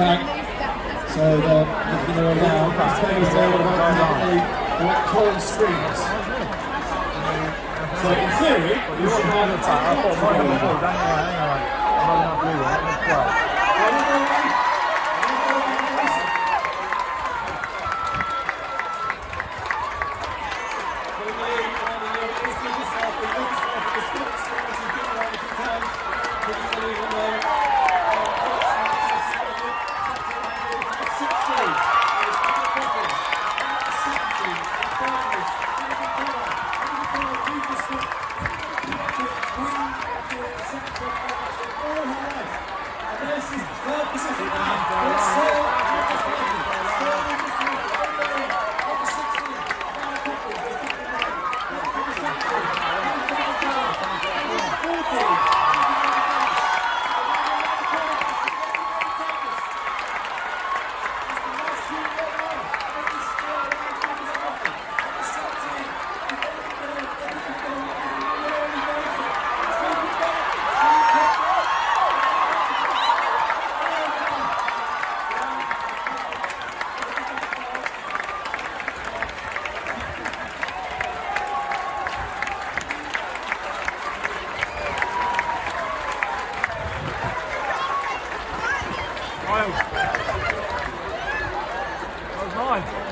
back. So they're going to there to what cold strings. So in theory, you should have a 自不是 Miles. That was mine.